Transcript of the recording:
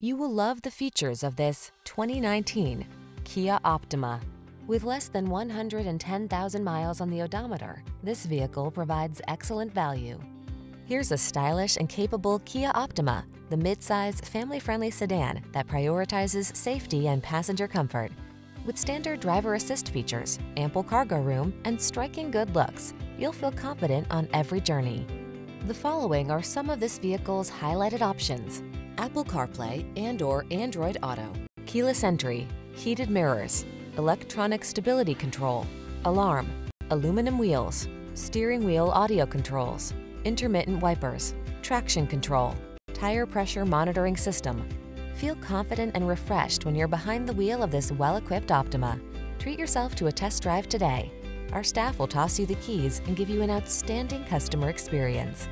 You will love the features of this 2019 Kia Optima. With less than 110,000 miles on the odometer, this vehicle provides excellent value. Here's a stylish and capable Kia Optima, the midsize, family-friendly sedan that prioritizes safety and passenger comfort. With standard driver assist features, ample cargo room, and striking good looks, you'll feel confident on every journey. The following are some of this vehicle's highlighted options. Apple CarPlay and or Android Auto, keyless entry, heated mirrors, electronic stability control, alarm, aluminum wheels, steering wheel audio controls, intermittent wipers, traction control, tire pressure monitoring system. Feel confident and refreshed when you're behind the wheel of this well-equipped Optima. Treat yourself to a test drive today. Our staff will toss you the keys and give you an outstanding customer experience.